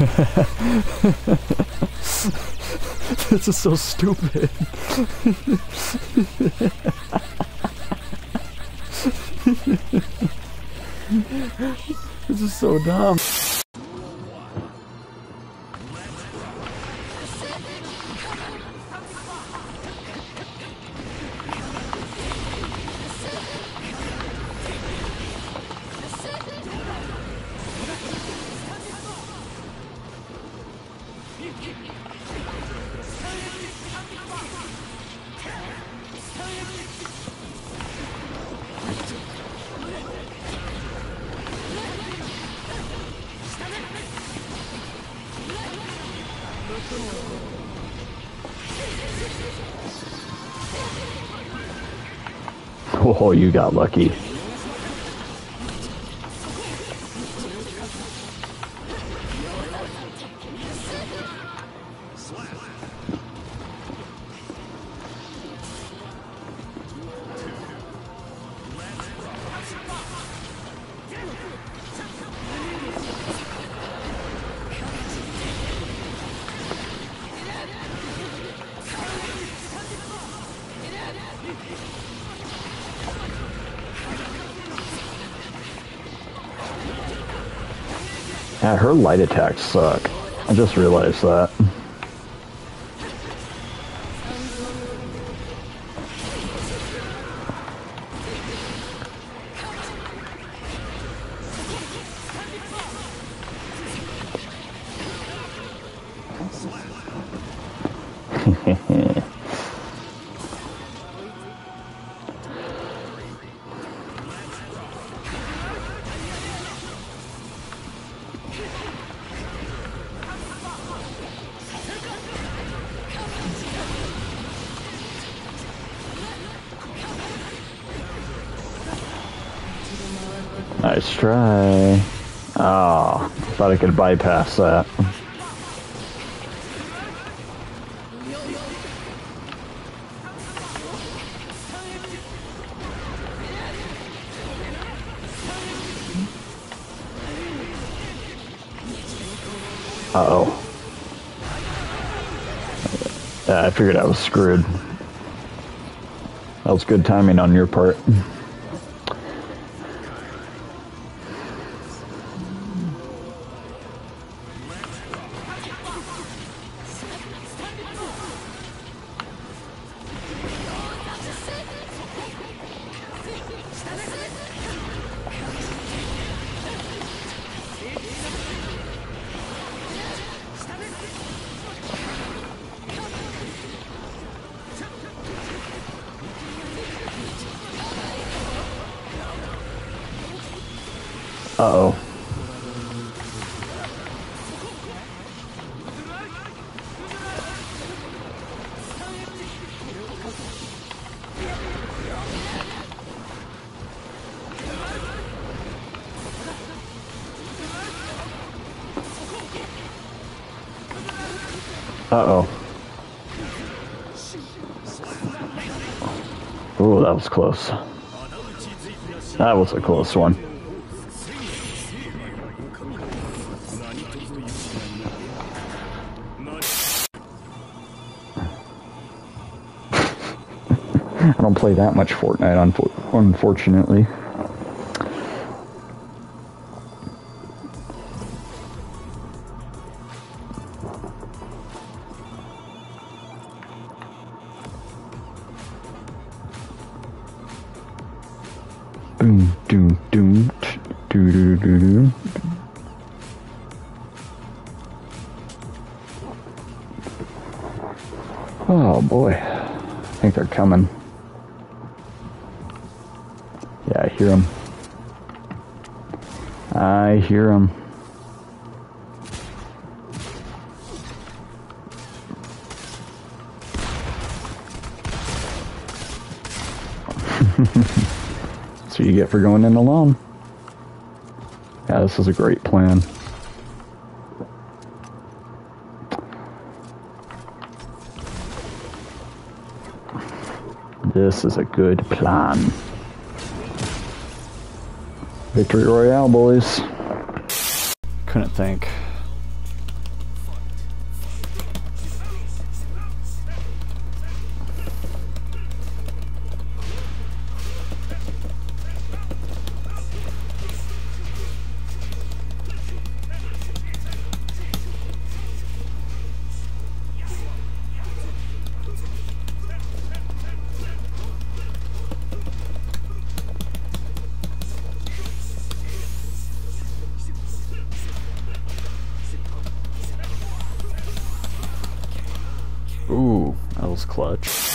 this is so stupid. this is so dumb. Oh, you got lucky. Yeah, her light attacks suck. I just realized that. Nice try. Oh, thought I could bypass that. Uh oh. Yeah, I figured I was screwed. That was good timing on your part. Uh oh. Uh oh. Ooh, that was close. That was a close one. I don't play that much Fortnite, unfo- unfortunately. Boom, doom, doom, doo, doo, doo. Oh boy, I think they're coming. Yeah, I hear them. I hear them. That's what you get for going in alone. Yeah, this is a great plan. This is a good plan. Victory Royale, boys. Couldn't think. Clutch.